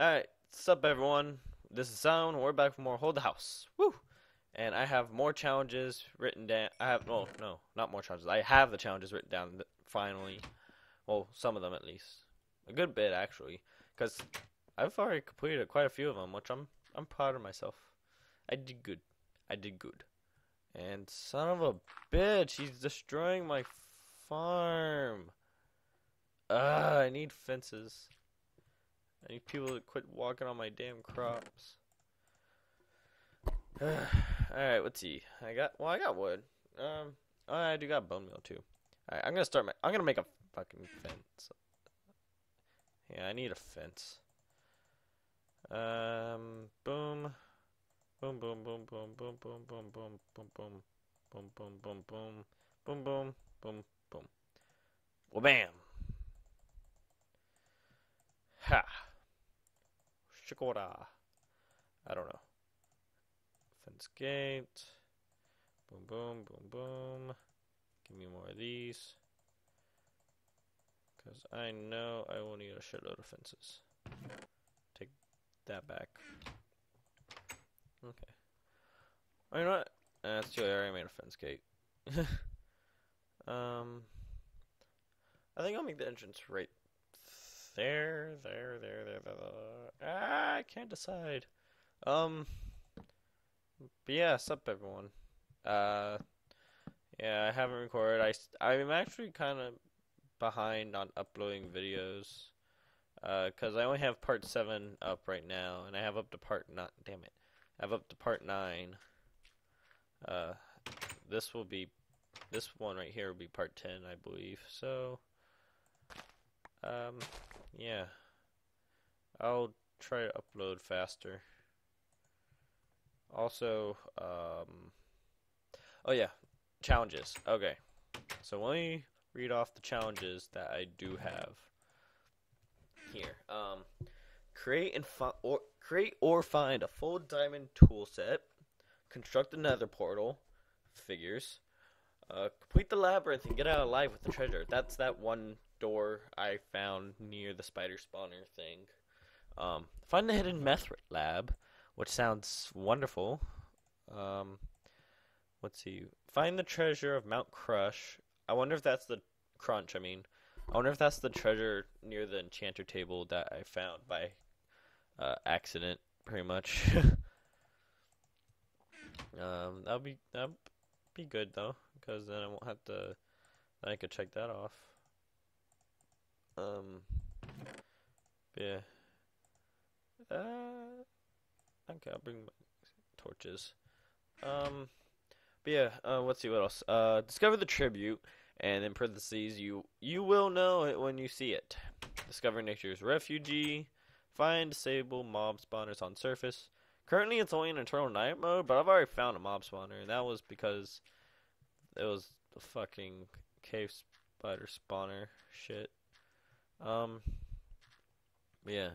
Alright, what's up everyone? This is Sound, we're back for more Hold the House. Woo! And I have more challenges written down. I have, no, no, not more challenges. I have the challenges written down finally. Well, some of them at least. A good bit actually. Because I've already completed quite a few of them, which I'm, I'm proud of myself. I did good. I did good. And son of a bitch, he's destroying my farm. Ugh, I need fences. I need people to quit walking on my damn crops. Alright, let's see. I got well I got wood. Um oh, I do got bone meal too. Alright, I'm gonna start my I'm gonna make a fucking fence. Yeah, I need a fence. Um boom. Boom boom boom boom boom boom boom boom boom boom boom boom boom boom boom boom boom boom. Well bam. I don't know. Fence gate. Boom, boom, boom, boom. Give me more of these. Because I know I will need a shitload of fences. Take that back. Okay. Oh, you know what? Uh, That's too. I already made a fence gate. um, I think I'll make the entrance right there, there, there, there, there. there. Ah, I can't decide. Um, but yeah, sup everyone. Uh, yeah, I haven't recorded. I I'm actually kind of behind on uploading videos. Uh, cause I only have part seven up right now, and I have up to part nine. Damn it, I have up to part nine. Uh, this will be, this one right here will be part ten, I believe. So, um, yeah. I'll try to upload faster. Also, um, oh yeah, challenges. Okay, so let me read off the challenges that I do have here. Um, create and or create or find a full diamond tool set. Construct a nether portal. Figures. Uh, complete the labyrinth and get out alive with the treasure. That's that one door I found near the spider spawner thing. Um, find the hidden meth lab, which sounds wonderful. Um, let's see. Find the treasure of Mount Crush. I wonder if that's the crunch. I mean, I wonder if that's the treasure near the enchanter table that I found by uh, accident, pretty much. um, that'll be that'll be good though, because then I won't have to. I could check that off. Um. Yeah. Uh. Okay, I'll bring my torches. Um. But yeah. Uh. Let's see what else. Uh. Discover the tribute, and in parentheses, you you will know it when you see it. Discover nature's refugee. Find disable mob spawners on surface. Currently, it's only in eternal night mode, but I've already found a mob spawner, and that was because it was the fucking cave spider spawner shit. Um, yeah.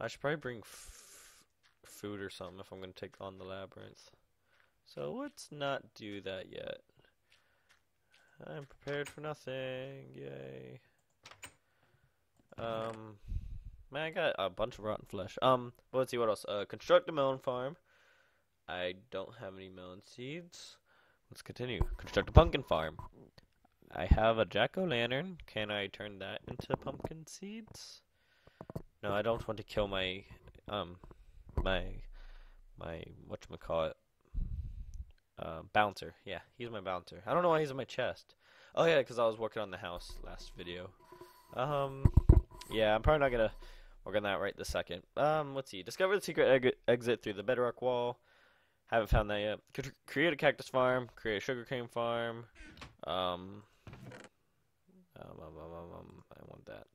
I should probably bring f- food or something if I'm going to take on the labyrinth. So let's not do that yet. I'm prepared for nothing. Yay. Um, man, I got a bunch of rotten flesh. Um, but let's see what else. Uh, construct a melon farm. I don't have any melon seeds. Let's continue. Construct a pumpkin farm. I have a jack o' lantern. Can I turn that into pumpkin seeds? No, I don't want to kill my um my my whatchamacallit uh, bouncer. Yeah, he's my bouncer. I don't know why he's in my chest. Oh yeah, because I was working on the house last video. Um, yeah, I'm probably not gonna work on that right this second. Um, let's see. Discover the secret eg- exit through the bedrock wall. Haven't found that yet. Cre- create a cactus farm. Create a sugarcane farm. Um, um, um, um, um, um, I want that.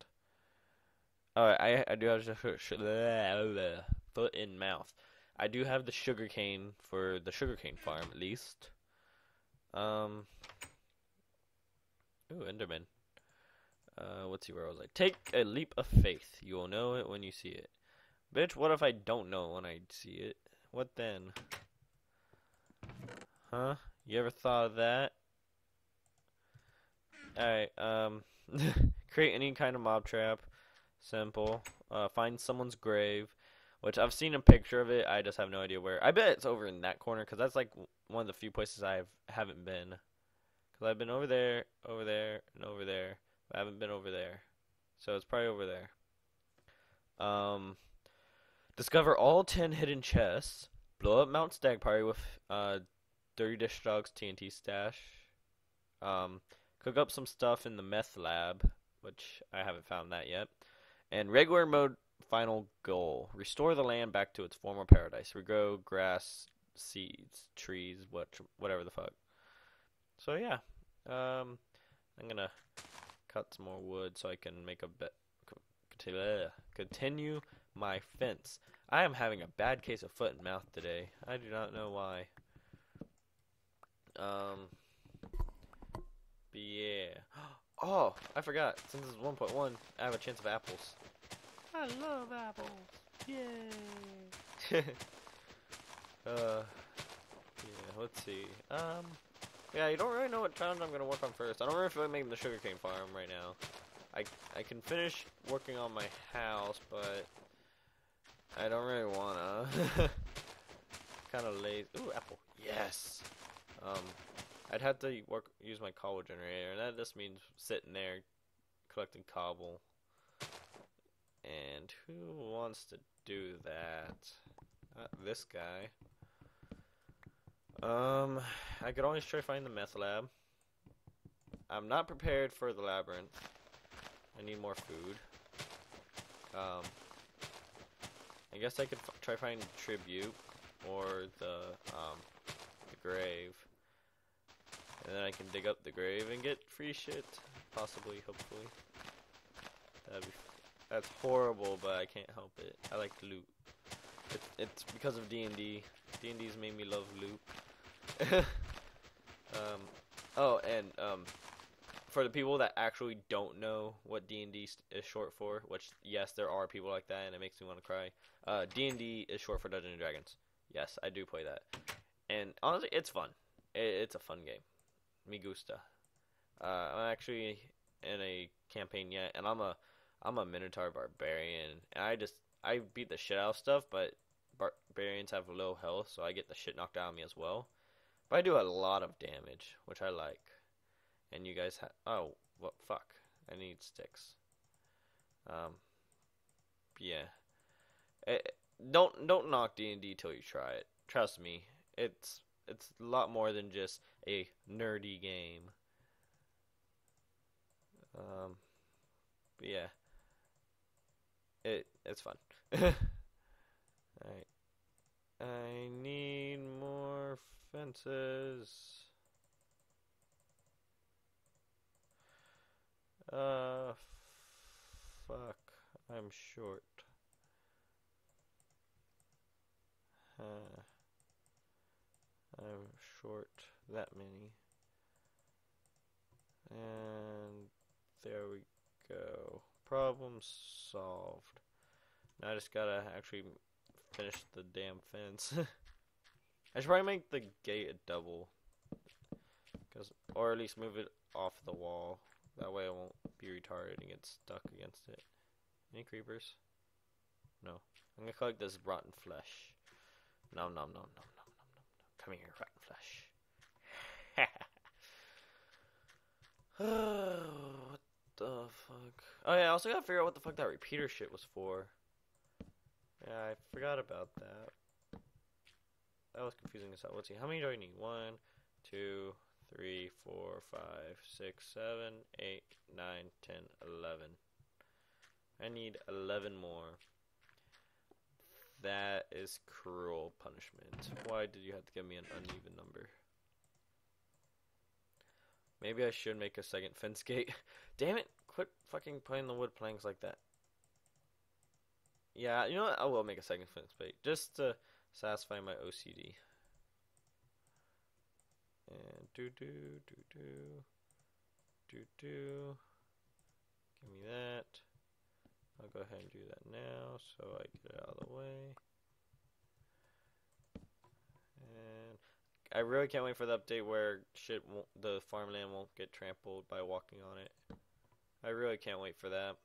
Alright, I I do have sh- foot in mouth. I do have the sugarcane for the sugarcane farm at least. Um. Ooh, Enderman. Uh, let's see where I was like. Take a leap of faith. You will know it when you see it. Bitch, what if I don't know when I see it? What then? Huh? You ever thought of that? Alright, um, create any kind of mob trap. Simple. Uh, find someone's grave, which I've seen a picture of it. I just have no idea where. I bet it's over in that corner because that's like one of the few places I haven't been. Because I've been over there, over there, and over there. I haven't been over there. So it's probably over there. Um, discover all 10 hidden chests. Blow up Mount Stag Party with uh, Dirty Dish Dog's TNT stash. Um, cook up some stuff in the meth lab, which I haven't found that yet. And regular mode final goal: restore the land back to its former paradise. Regrow grass, seeds, trees, what, whatever the fuck. So yeah, um, I'm gonna cut some more wood so I can make a bit. Continue my fence. I am having a bad case of foot and mouth today. I do not know why. Um. Yeah. Oh, I forgot. Since is 1.1, I have a chance of apples. I love apples. Yay. uh. Yeah. Let's see. Um. Yeah, you don't really know what challenge I'm gonna work on first. I don't really feel like making the sugarcane farm right now. I I can finish working on my house, but I don't really wanna. kind of lazy. Ooh, apple. Yes. Um, I'd have to work use my cobble generator, and that just means sitting there collecting cobble. And who wants to do that? Not this guy. Um, I could always try find the meth lab. I'm not prepared for the labyrinth. I need more food. Um, I guess I could try find tribute or the um the grave, and then I can dig up the grave and get free shit. Possibly, hopefully. That'd be that's horrible, but I can't help it. I like loot. It's it's because of D and D. D and D's made me love loot. um, oh, and um, for the people that actually don't know what D and D is short for, which yes, there are people like that, and it makes me want to cry. Uh, D and D is short for Dungeons and Dragons. Yes, I do play that, and honestly, it's fun. It, it's a fun game. Me gusta. Uh, I'm actually in a campaign yet, and I'm a I'm a Minotaur barbarian, and I just I beat the shit out of stuff, but barbarians have low health, so I get the shit knocked out of me as well. But I do a lot of damage, which I like. And you guys have oh what fuck? I need sticks. Um, yeah. It, eh, don't don't knock D and D till you try it. Trust me, it's it's a lot more than just a nerdy game. Um, yeah it it's fun. Alright. I need more fences. Uh fuck. I'm short. Uh, I'm short that many. And there we go. Problem solved. Now I just gotta actually finish the damn fence. I should probably make the gate a double. Cause, or at least move it off the wall. That way I won't be retarded and get stuck against it. Any creepers? No. I'm gonna collect this rotten flesh. Nom nom nom nom. Come here, rotten flesh. what the fuck? Oh yeah, I also gotta figure out what the fuck that repeater shit was for. Yeah, I forgot about that. That was confusing as hell. Let's see, how many do I need? One, two, three, four, five, six, seven, eight, nine, ten, eleven. I need eleven more. That is cruel punishment. Why did you have to give me an uneven number? Maybe I should make a second fence gate. Damn it! Quit fucking playing the wood planks like that. Yeah, you know what? I will make a second fence gate just to satisfy my OCD. And do do do do do do. Give me that. I'll go ahead and do that now so I get it out of the way. And I really can't wait for the update where shit won't, the farmland won't get trampled by walking on it. I really can't wait for that.